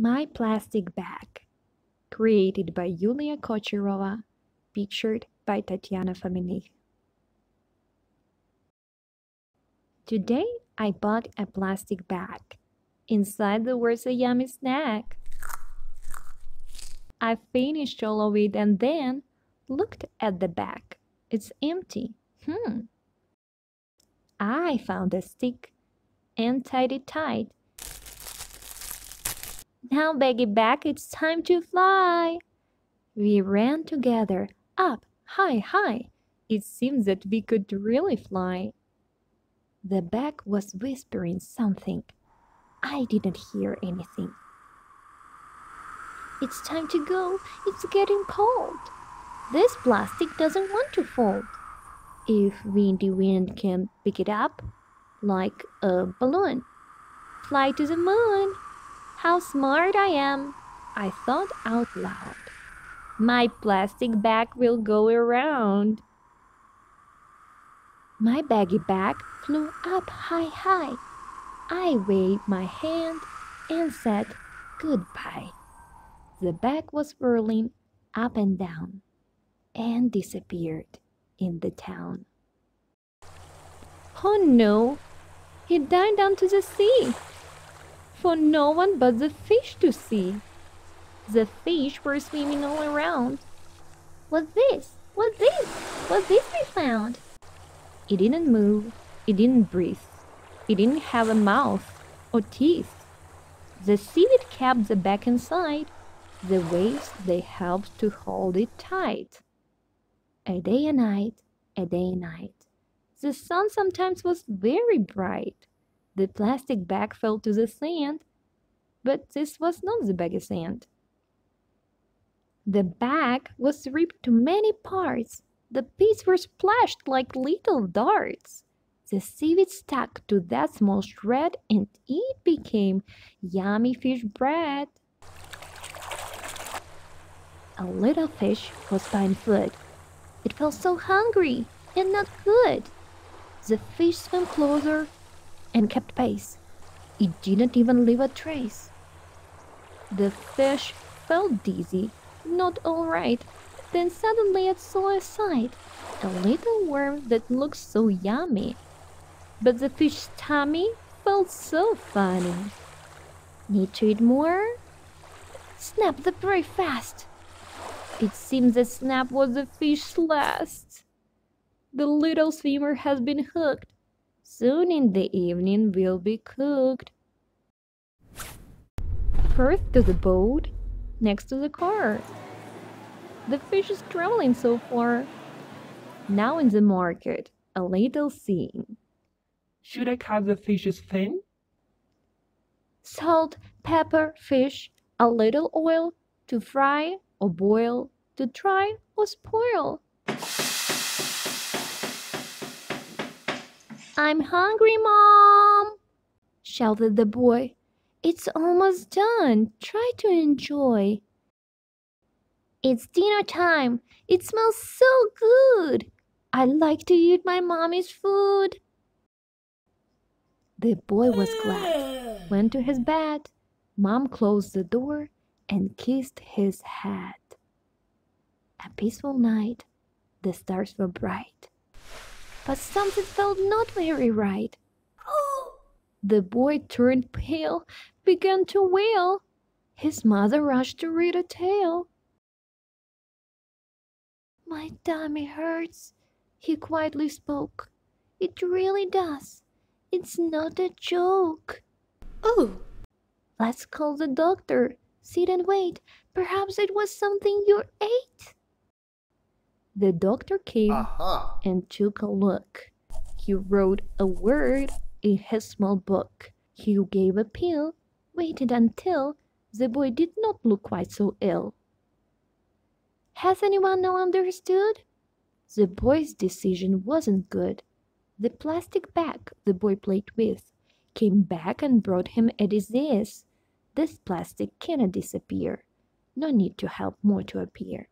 My Plastic Bag, created by Iuliia Kocherova, pictured by Tatyana Fominykh. Today I bought a plastic bag. Inside there was a yummy snack. I finished all of it and then looked at the bag. It's empty. Hmm. I found a stick and tied it tight. Now, baggy bag, it's time to fly. We ran together, up, high, high. It seemed that we could really fly. The bag was whispering something. I didn't hear anything. It's time to go. It's getting cold. This plastic doesn't want to fold. If windy wind can pick it up, like a balloon, fly to the moon. How smart I am, I thought out loud. My plastic bag will go around. My baggy bag flew up high, high. I waved my hand and said goodbye. The bag was whirling up and down and disappeared in the town. Oh no! He died down to the sea, for no one but the fish to see. The fish were swimming all around. What's this? What's this? What's this we found? It didn't move, it didn't breathe, it didn't have a mouth or teeth. The seaweed kept the back inside, the waves they helped to hold it tight. A day and night, a day and night. The sun sometimes was very bright. The plastic bag fell to the sand, but this was not the bag of sand. The bag was ripped to many parts. The pieces were splashed like little darts. The seaweed stuck to that small shred and it became yummy fish bread. A little fish was fine food. It felt so hungry and not good. The fish swam closer and kept pace. It didn't even leave a trace. The fish felt dizzy, not all right. Then suddenly it saw a sight, a little worm that looked so yummy. But the fish's tummy felt so funny. Need to eat more? Snap the prey fast! It seems that Snap was the fish's last. The little swimmer has been hooked. Soon in the evening will be cooked. First to the boat, next to the car. The fish is traveling so far. Now in the market, a little scene. Should I cut the fishes thin? Salt, pepper, fish, a little oil to fry or boil, to try or spoil. I'm hungry, Mom! shouted the boy. It's almost done. Try to enjoy. It's dinner time. It smells so good. I like to eat my mommy's food. The boy was glad, went to his bed. Mom closed the door and kissed his head. A peaceful night, the stars were bright, but something felt not very right. Oh! The boy turned pale, began to wail. His mother rushed to read a tale. My tummy hurts, he quietly spoke. It really does. It's not a joke. Oh, Let's call the doctor. Sit and wait. Perhaps it was something you ate. The doctor came Aha! and took a look. He wrote a word in his small book. He gave a pill, waited until the boy did not look quite so ill. Has anyone now understood? The boy's decision wasn't good. The plastic bag the boy played with came back and brought him a disease. This plastic cannot disappear. No need to help more to appear.